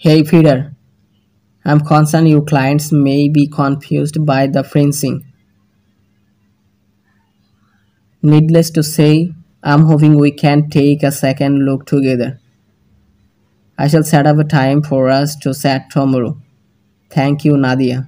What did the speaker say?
Hey Peter, I'm concerned your clients may be confused by the fencing. Needless to say, I'm hoping we can take a second look together. I shall set up a time for us to chat tomorrow. Thank you, Nadia.